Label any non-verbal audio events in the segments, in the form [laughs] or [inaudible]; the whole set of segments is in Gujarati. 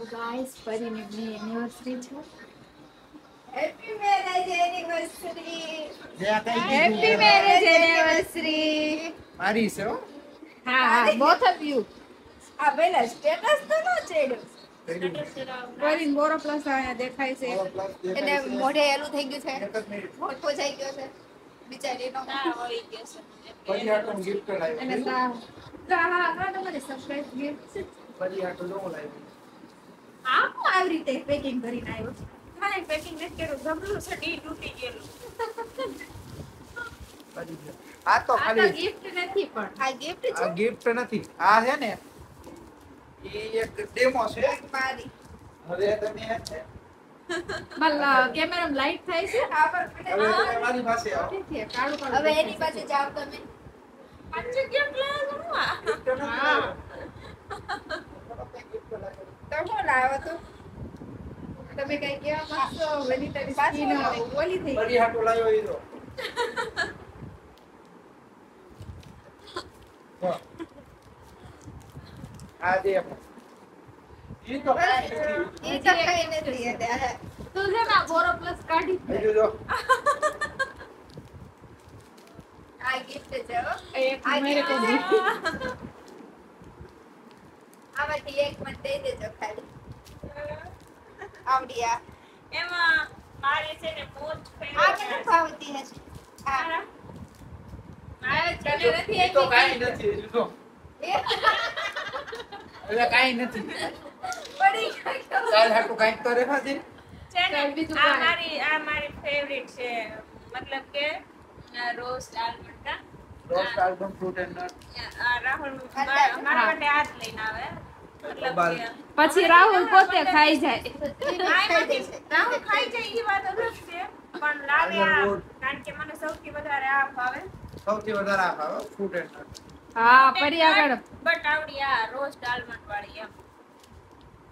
તો ગાઈસ ફરીને એની એનિવર્સરી છે. Happy marriage anniversary happy marriage anniversary મારી છે હો. હા હા બોથ ઓફ યુ આ પેલા સ્ટેટસ તો નો ચડ્યો. ફરીને બોરો પ્લસ અહીંયા દેખાય છે. એને મોઢે એલું થઈ ગયું છે. મોટો થઈ ગયો છે. આટલું લાવ્યો. અને તા તા હા હા તમારે સબસ્ક્રાઇબ ગિફ્ટ છે. આટલું નવું લાવ્યો. આ હું આવી રીતે પેકિંગ કરીને આવ્યો છે. મને પેકિંગ નથી કર્યું ગમલું છે ડી તૂટી ગયેલું. આ તો આ ખાલી ગિફ્ટ નથી પણ. આ ગિફ્ટ આ ગિફ્ટ નથી. આ છે ને એ એક ડેમો છે. છે મારી. હવે તમે મલ કેમેરામાં લાઈટ થાય છે? આ પર હવે મારી પાસે આવો. ઠીક છે કાળું કાળું હવે એની છે. પાસે જાવ તમે. પાંચ કેમ લાવ્યો હું આ? gift નથી હા. લાવ્યો. gift લાવ્યો. તો લાવ્યો તો તમે કઈ કેવા માંગશો વનિતાની તારી સ્કિન. ઓલી થઈ બરી હાટો લાવ્યો [laughs] ઈ તો જો. આ ડેમો. ઈ તો ઈ તો કઈ નથી તું છે ને બોરો પ્લસ કાઢી જ દે. જો. આ ગિફ્ટ છે હો એક આ મેરે કો દી એક મને દઈ દેજો ખાલી. આવડી એમાં મારે છે ને મોજ આ મને ફાવતી હશે આ મારા? મારે તને નથી તો કાંઈ નથી જો. એટલે કાંઈ નથી. પડી ગયો કાલ હાટું તો રેખા દે છે ને આ કાંઈ. મારી આ મારી ફેવરિટ છે. મતલબ કે રોસ્ટ આલમંડ રોસ્ટ આલ્બમ ફ્રૂટ એન્ડ નટ આ રાહુલ મારા માટે હાથ લઈને આવે. પછી રાહુલ પોતે ખાઈ જાય. રાહુલ ખાઈ જાય એ વાત અલગ છે પણ લાવે આ કારણ કે મને સૌથી વધારે આ ભાવે સૌથી વધારે આ ભાવે ફૂડ એન્ડ હા ફરી આગળ. બટ આવડી આ રોસ્ટ આલમંડ વાળી એમ.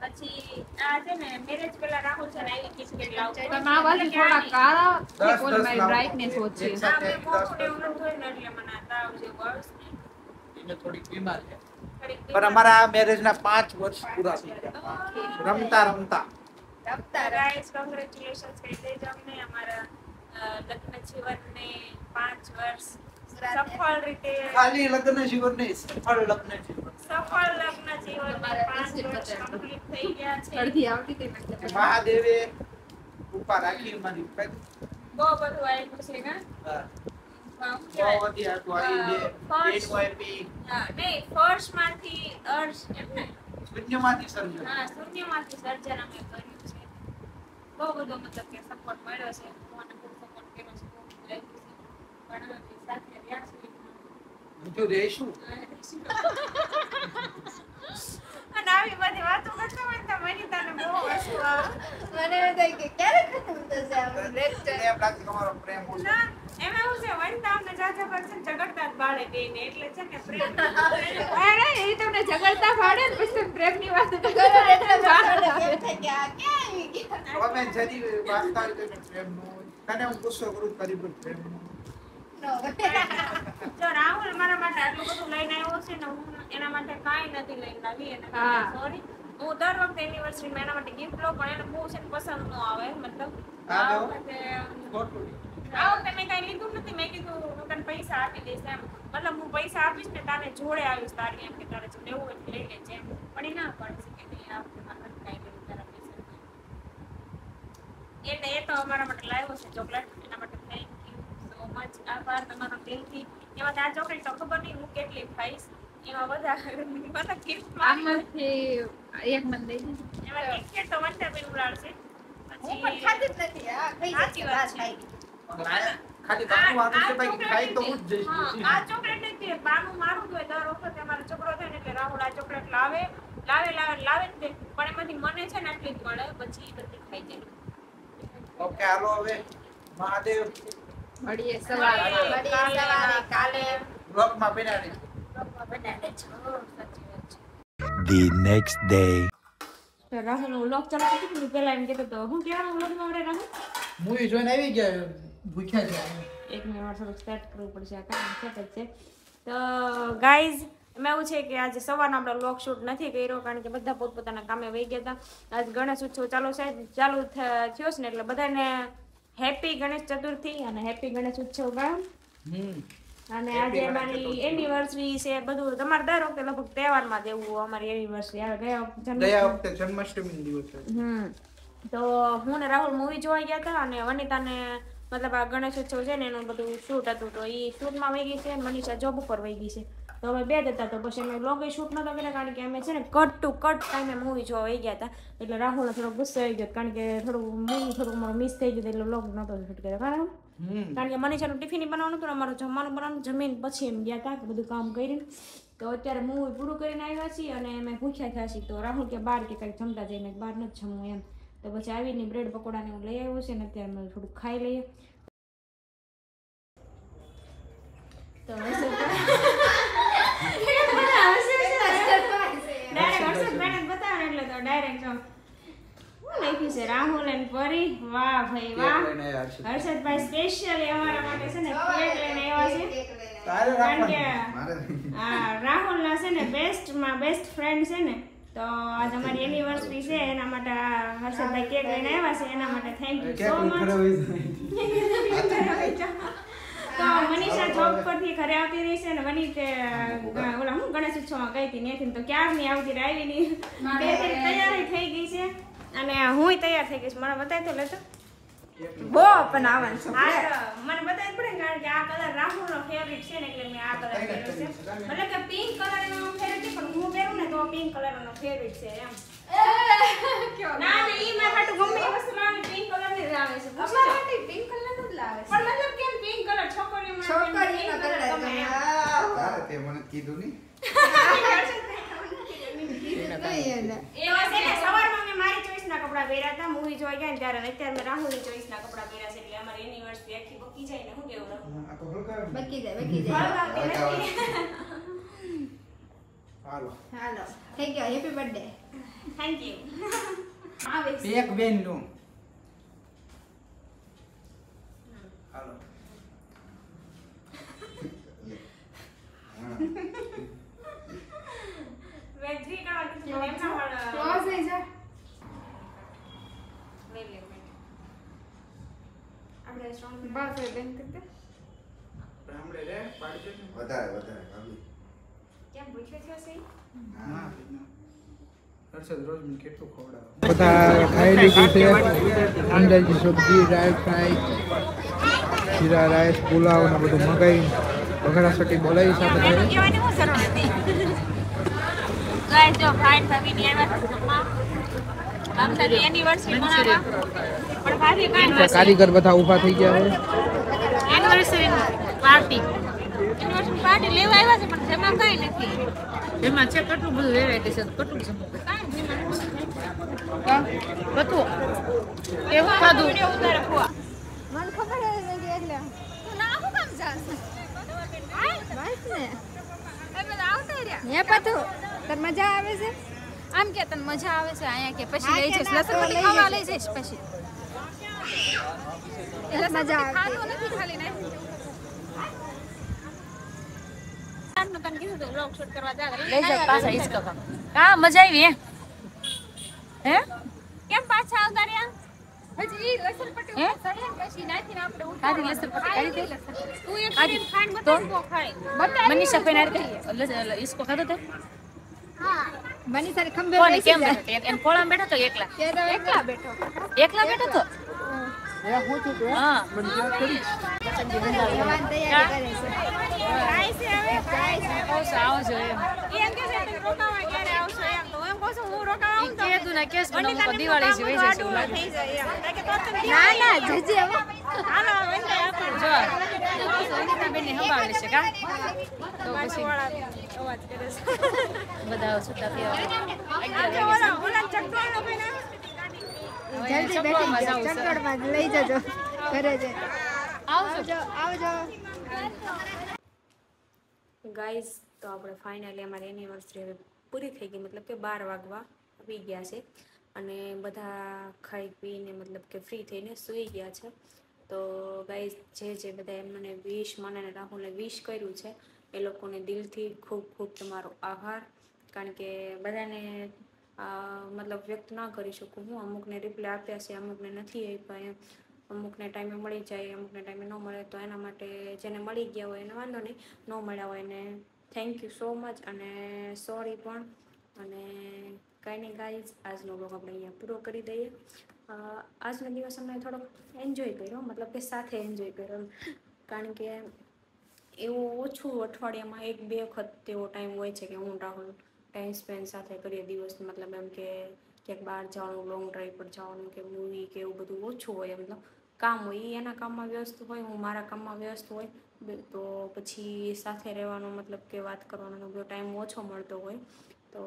પછી આ છે ને મેરેજ પેલા રાહુલ છે ને આવી બિસ્કિટ લાવતો તમે આ બાજુ થોડા કાળા કે એક મારી બ્રાઇટનેસ ઓછી. છે. આ મેં મોટું દસ. એવું નતું હોય ને એટલે મને આ તાવ જેવું આવે એને થોડી બીમાર છે. પણ અમારા મેરેજના પાંચ વર્ષ પૂરા થઈ ગયા. રમતા રમતા. રમતા રમતા. કોંગ્રેચ્યુલેશન્સ કહી દેજો અમને અમારા લગ્ન જીવનને પાંચ વર્ષ સફળ રીતે ખાલી લગ્ન જીવન નહીં સફળ લગ્ન જીવન. સફળ લગ્ન જીવન પાંચ વર્ષ કમ્પ્લીટ થઈ ગયા છે. અડધી આવતી હતી મહાદેવે કૃપા રાખી મારી ઉપર. બહુ બધું આવ્યું છે ને? હા. હા, શું બહુ કહેવાય? બધી આટલું આવી છે. ફર્સ્ટ. હા, નહીં ફર્સ્ટમાંથી અર્શ એમ ને શૂન્યમાંથી સર્જન. હા શૂન્યમાંથી સર્જન અમે કર્યું છે બહુ બધો મતલબ કે સપોર્ટ મળ્યો છે મને બહુ સપોર્ટ કર્યો છે બહુ બધું છે પણ સાથે રહ્યા છીએ બીજું રહેશું. અને આવી બધી વાતો કરતા હોય ને તો વનિતાને બહુ હસવું આવે. મને એમ થાય કે ક્યારે ખતમ થશે આ lecture? એને એમ લાગે કે અમારો પ્રેમ ઓછો. ના, એમાં એવું છે વનિતા અમને જાજા પર છે ને જ બાળે એટલે છે ને પ્રેમ અરે એ તમને ઝઘડતા ફાડે ને પછી તમે પ્રેમની વાત કરો એટલે બધાને એમ થાય કે આવી ગયા? અમે જરી વાત કરી તો એને પ્રેમનું. તને હું ગુસ્સો કરું તારી પર પ્રેમનું. No. જો રાહુલ મારા માટે આટલું બધું લઈને આવ્યો છે ને હું એના માટે કાંઈ નથી લઈને આવી એના હા. સોરી હું દર વખતે એનિવર્સરીમાં એના માટે ગિફ્ટ લઉં પણ એને બહુ છે ને પસંદ ન આવે મતલબ આ વખતે ખોટું. આ વખતે મેં કાંઈ લીધું નથી. મેં કીધું હું તને પૈસા આપી દઈશ એમ. મતલબ હું પૈસા આપીશ ને તારે જોડે આવીશ તારી એમ કે તારે જો લેવું હોય લઈ લેજે એમ. પણ એ ના પડશે કે નહીં આ વખતે મારે કાંઈ લેવું તારા પૈસા એટલે એ તો અમારા માટે લાવ્યો છે ચોકલેટ એના માટે થેન્ક યુ સો મચ આભાર તમારો દિલથી. એમાં આ ચોકલેટ તો ખબર નહીં હું કેટલી ખાઈશ એમાં બધા બધા આમાંથી એક મને દઈ દીધું એમાં KitKat તો વંટાબેન ઉડાડશે હું પણ પછી ખાધી જ નથી. આ ખાઈ સાચી વાત છે. ખાઈ. પણ આ ખાલી બાપુ વાંધો છે આ ખાઈ તો હું જ જઈશ આ ચોકલેટ નથી બાનું મારું જ દર વખતે અમારો છોકરો થાય ને એટલે રાહુલ આ ચોકલેટ લાવે લાવે લાવે લાવે જ તે પણ એમાંથી મને છે ને આટલી જ મળે પછી બધી ખાઈ જાય ઓકે હાલો હવે મહાદેવ મળીએ સવારે મળીએ સવારે, કાલે. બ્લોગમાં બન્યા રહીશું. બનાવે છો સાચી the next day. Rahul vlog ચલાવતો હતો પેલા એમ કેતો તો હું કહેવાનું વ્લોગમાં આપણે રાહુલ મૂવી જોઈને આવી ગયા ભૂખ્યા છે એક મિનિટ થોડુંક સ્ટાર્ટ કરવું પડશે આ કામ સેટ છે. તો ગાઈઝ એમાં એવું છે કે આજે સવારનો આપણે લોક શૂટ નથી કર્યો કારણ કે બધા પોતપોતાના કામે વહી ગયા હતા. આજ ગણેશ ઉત્સવ ચાલુ છે ચાલુ થયો છે ને એટલે બધાને હેપી ગણેશ ચતુર્થી અને હેપી ગણેશ ઉત્સવ ગામ હમ. અને આજે અમારી એનિવર્સરી છે બધું. તમારે દર વખતે લગભગ તહેવારમાં જ એવું અમારી એનિવર્સરી આવે. ગયા વખતે જન્માષ્ટમી દિવસ હમ. તો હું ને રાહુલ મૂવી જોવા ગયા હતા અને વનિતાને મતલબ આ ગણેશ ઉત્સવ છે ને એનું બધું શૂટ હતું તો એ શૂટમાં વહી ગઈ છે મનીષા જોબ ઉપર વહી ગઈ છે. તો અમે બે જ હતા તો પછી અમે લોગે શૂટ નતો કર્યા કારણ કે અમે છે ને કટ ટુ કટ ટાઈમે મૂવી જોવા વહી ગયા હતા. એટલે રાહુલને થોડો ગુસ્સો આવી ગયો કારણ કે થોડું મૂવી થોડું મારું મિસ થઈ ગયું એટલે લોગ નતો શૂટ કર્યો. બરાબર? કારણ કે મનીષાનું ટિફિન બનાવવાનું હતું અમારું જમવાનું બનાવવાનું જમીન પછી એમ ગયા હતા કે બધું કામ કરીને. તો અત્યારે મૂવી પૂરું કરીને આવ્યા છીએ અને અમે ભૂખ્યા થયા છીએ. તો રાહુલ કે બહાર કે કંઈક જમતા જઈને બહાર નથી જમવું એમ. તો પછી આવીને બ્રેડ પકોડાને હું લઈ આવ્યો છે ને અત્યારે મેં થોડુંક ખાઈ લઈએ. તો ડાયરેક્ટ હર્ષદભાઈને બતાવે એટલે તો ડાયરેક્ટ જો હું લખ્યું છે? રાહુલ એન્ડ પરી? વાહ ભાઈ વાહ. હર્ષદભાઈ સ્પેશિયલી અમારા માટે છે ને કેક લઈને આવ્યા છે. કારણ કે. મારે. આ રાહુલના છે ને બેસ્ટમાં બેસ્ટ ફ્રેન્ડ છે ને. તો આજ અમારી એનિવર્સરી છે એના માટે આ હર્ષદભાઈ કેક લઈને આવ્યા છે એના માટે થેન્ક યુ સો મચ તો મનીષા જોબ પરથી ઘરે આવતી રહી છે ને વનીતે ઓલા હું ગણેશ ઉત્સવમાં ગઈ હતી નેથી તો ક્યારની આવતી રહી આવી નહીં તૈયારી થઈ ગઈ છે અને હું તૈયાર થઈ ગઈ છું. મને બતાવી તો લેતો બહુ પણ આવન છે મને બતાવી પડે કારણ કે આ કલર રાહુલનો ફેવરિટ છે ને એટલે મેં આ કલર પહેર્યો છે મતલબ કે પિંક કલર એનો ફેવરિટ છે પણ હું પહેરું ને તો પિંક કલર નો ફેવરિટ છે એમ ના ના ઈ મારા માટે ગમે વસ્તુ લાવે પિંક કલરની જ આવે છે અમારા માટે પિંક કલર નો જ લાવે છે. પણ મતલબ કેમ પિંક કલર છોકરીઓ માટે છોકરીનો pink કલર ગમે હા. તે મને કીધું નહીં નહીં એને. એવા છે ને સવારમાં મેં મારી ચોઈસ ના કપડા પહેર્યા હતા મૂવી જોવા ગયા ને ત્યારે અત્યારે મેં રાહુલની ચોઈસ ના કપડા પહેર્યા છે એટલે અમારી યુનિવર્સિટી આખી બકી જાય ને હું કેવું રહું? આ તો હલકા બકી જાય બકી જાય. હાલો. હાલો. થઈ ગયો હેપી બર્થડે થેન્ક યુ આવે છે. એક બેનનું હાલો મેં three કરવાની છે, પણ એમના વાળા- ક્લોઝ થઈ જા લઈ લે, લઈ લે. આપણે strong બસ હવે બેન કરી દે રામડે રે પાડજો ને વધારે વધારે ભાભી કેમ ભૂખ્યો થયો છે ઈ? ના હર્ષદ રોજ મને કેટલું ખવડાવે બધા ખાઈ લીધું છે અંડાની સબ્જી રાઈસ ફ્રાય જીરા રાઈસ પુલાવ ને બધું મગાઈ વઘારાસટી બોલાવી સાથે એનું કહેવાની શું જરૂર હતી? Guys, જો friend family આવ્યા છે જમવા. મામસાની anniversary મનાવવા. પણ પાછી કાંઈ નથી. કારીગર બધા ઊભા થઈ ગયા છે Anniversary પાર્ટી party. લેવા આવ્યા છે પણ જમવા કાંઈ નથી. એમાં છે બધું છે કાંઈ. એવું ખાધું. Video ઉતારે ફુવા. મને ખબર નથી એટલે. તું ના હું કામ જાસ બસ ને એટલે તો આવતા રહ્યા. હે પાછું. તને મજા આવે છે? આમ કે તને મજા આવે છે અહીંયા કે પછી હા લઈ કે જઈશ ના, લસણ તો પટ્ટી લઈ ખાવા જજે. લઈ જઈશ પછી એટલે લસણ મજા પટ્ટી આવે ખાતો નથી ખાલી ને આજનું તને કીધું હતું vlog shoot કરવા જા. લઈ જા પાછા હિચકો ખા હા મજા આવી હે હે કેમ પાછા આવતા રહ્યા? હજી ઈ લસણ પટ્ટી હે? ઉપર ચડે ને પછી નાખીને આપણે કાઢી ઉતારવાનું. લસણ પટ્ટી કાઢી દે. તું એક કાઢી. કરીને ખાઈને તો? બતાવ તો ખાય મનીષા ભાઈ નારી ઈસકો ખાધો તે બની સારી ખંભે કોને કેમ બેઠો? એમ ખોળામાં બેઠો તો એકલા? એકલા બેઠો? એકલા બેઠો તો? હા જવાની તૈયારી કરે છે. જાય છે હવે? કહું છે. આવજો આવો એ એમ કે છે રોકાવા ક્યારે આવશો એમ તો હું એમ કહું છું હું રોકાવા આવું ઈ ને કેસ મને વનિતાને દિવાળી કામ જેવી બધું જશે એવું આડું લાગે થઈ જાય એમ. કે તો ના ના જજે હવે. હાલો વનિતા આપણે. જો અનિતાબેનને સંભાળે છે કા? તો પછી અવાજ કરે છે બધા છૂટા થયા આજે ઓલા ઓલા ચકડોળનો ભાઈ ના જલ્દી બેઠી જાઓ ચક્કરમાં લઈ જજો ઘરે જઈ આવજો. આવજો ગાઈઝ તો આપણે ફાઇનલી અમારી એનિવર્સરી હવે પૂરી થઈ ગઈ, મતલબ કે બાર વાગવા આવી ગયા છે. અને બધા ખાઈ પીને મતલબ કે ફ્રી થઈને સૂઈ ગયા છે. તો ગાઈઝ જે જે બધા એમને વિશ મને અને રાહુલને વિશ કર્યું છે, એ લોકોને દિલથી ખૂબ ખૂબ તમારો આભાર. કારણ કે બધાને મતલબ વ્યક્ત ના કરી શકું હું. અમુકને રિપ્લાય આપ્યા છે, અમુકને નથી આપ્યા એમ. અમુકને ટાઈમે મળી જાય, અમુકને ટાઈમે ન મળે. તો એના માટે જેને મળી ગયા હોય એને વાંધો નહીં. ન મળ્યા હોય એને થેન્ક યુ સો મચ અને સોરી પણ. અને કાંઈ નહીં ગાઈઝ આજનો બ્લોગ આપણે અહીંયા પૂરો કરી દઈએ. આજનો દિવસ અમે થોડોક એન્જોય કર્યો, મતલબ કે સાથે એન્જોય કર્યો કારણ કે એવું ઓછું અઠવાડિયામાં એક બે વખત તેવો ટાઈમ હોય છે કે હું રાહુલ ટાઈમ સ્પેન્ડ સાથે કરીએ દિવસ મતલબ એમ કે ક્યાંક બહાર જવાનું લોંગ ડ્રાઈવ પર જવાનું, કે મૂવી કે એવું બધું ઓછું હોય, મતલબ કામ હોય. એ એના કામમાં વ્યસ્ત હોય, હું મારા કામમાં વ્યસ્ત હોય. તો પછી સાથે રહેવાનો મતલબ કે વાત કરવાનો બધો ટાઈમ ઓછો મળતો હોય, તો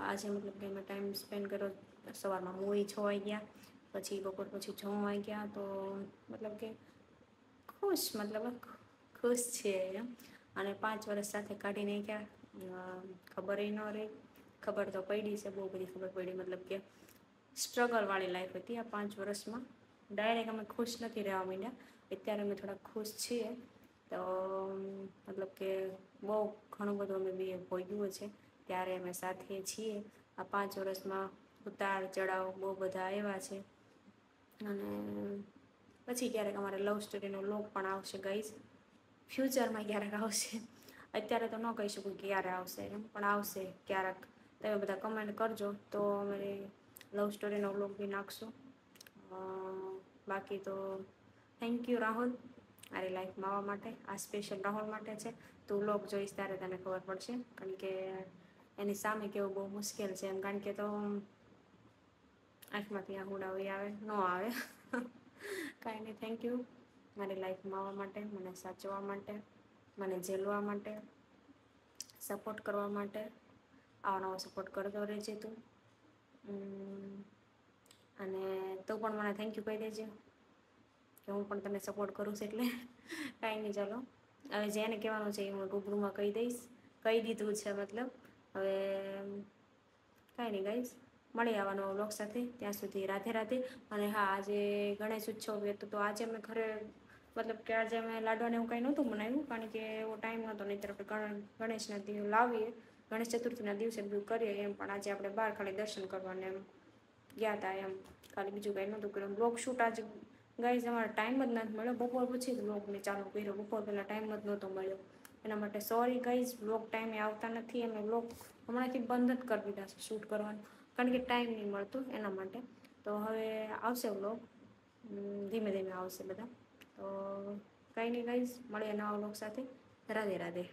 આજે મતલબ કે એમાં ટાઈમ સ્પેન્ડ કર્યો, સવારમાં મૂવી જોવાઈ ગયા પછી બપોર પછી જમવા ગયા તો મતલબ કે ખુશ, મતલબ ખુશ છે એમ. અને પાંચ વર્ષ સાથે કાઢી નાખ્યા ખબર ન રહી. ખબર તો પડી છે, બહુ બધી ખબર પડી મતલબ કે સ્ટ્રગલવાળી લાઈફ હતી આ પાંચ વર્ષમાં ડાયરેક્ટ અમે ખુશ નથી રહેવા માંડ્યા. અત્યારે અમે થોડા ખુશ છીએ. તો, મતલબ કે બહુ ઘણું બધું અમે બે ભોગ્યું છે. ત્યારે અમે સાથે છીએ. આ પાંચ વર્ષમાં ઉતાર ચડાવ બહુ બધા આવ્યા છે. અને પછી ક્યારેક અમારે લવ સ્ટોરીનો લોક પણ આવશે ગઈ ફ્યુચરમાં ક્યારેક આવશે. અત્યારે તો ન કહી શકું ક્યારે આવશે એમ, પણ આવશે ક્યારેક. તમે બધા કમેન્ટ કરજો. તો અમે લવ સ્ટોરીનો વ્લોગ બી નાખશું. બાકી તો થેન્ક યુ રાહુલ. મારી લાઈફમાં આવવા માટે, આ સ્પેશિયલ રાહુલ માટે છે. તું લોક જોઈશ ત્યારે તને ખબર પડશે. કારણ કે એની સામે કેવું બહુ મુશ્કેલ છે એમ. કારણ કે તો આંખમાંથી આહુડાવી આવે, ન આવે. [laughs] કાંઈ નહીં થેન્ક યુ મારી લાઈફમાં આવવા માટે, મને સાચવવા માટે, મને ઝેલવા માટે સપોર્ટ કરવા માટે. આવો નવો સપોર્ટ કરતો રહેજે તું. અને તું પણ મને થેન્ક યુ કહી દેજે. કે હું પણ તને સપોર્ટ કરું છું એટલે. કાંઈ નહીં, ચાલો. હવે જેને કહેવાનું છે એ હું રૂબરૂમાં કહી દઈશ. કહી દીધું છે, મતલબ. હવે કાંઈ નહીં ગાઈશ મળી આવવાનો બ્લોગ સાથે. ત્યાં સુધી રાધે રાધે. અને હા, આજે ગણેશ ઉત્સવ હતો, તો આજે અમે ઘરે, મતલબ કે આજે અમે લાડવાને એવું કાંઈ નહોતું બનાવ્યું કારણ કે એવો ટાઈમ નહોતો. નહીં આપણે ગણ- ગણેશના દિવસ લાવીએ. ગણેશ ચતુર્થીના દિવસે બધું કરીએ એમ. પણ આજે આપણે બહાર ખાલી દર્શન કરવાને એમ ગયા હતા એમ. ખાલી બીજું કાંઈ નહોતું કર્યું. બ્લોગ શૂટ આજે ગાઈઝ, અમારે ટાઈમ જ નથી મળ્યો. બપોર પછી જ બ્લોગને ચાલુ કર્યો. બપોર પહેલાં ટાઈમ જ નહોતો મળ્યો. એના માટે સોરી ગાઈઝ બ્લોગ ટાઈમે આવતા નથી. અને બ્લોગ હમણાંથી બંધ જ કરી દીધા છે શૂટ કરવાનું. કારણ કે ટાઈમ નહીં મળતો એના માટે. તો હવે આવશે બ્લોગ ધીમે ધીમે આવશે બધા. તો કંઈ નહીં ગાઈઝ, મળીએ નવા બ્લોગ સાથે. રાધે રાધે.